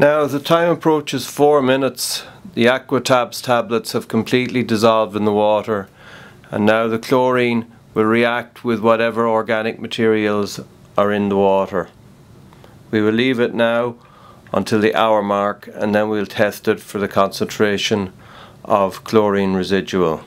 Now as the time approaches 4 minutes the Aquatabs tablets have completely dissolved in the water and now the chlorine will react with whatever organic materials are in the water. We will leave it now until the hour mark and then we'll test it for the concentration of chlorine residual.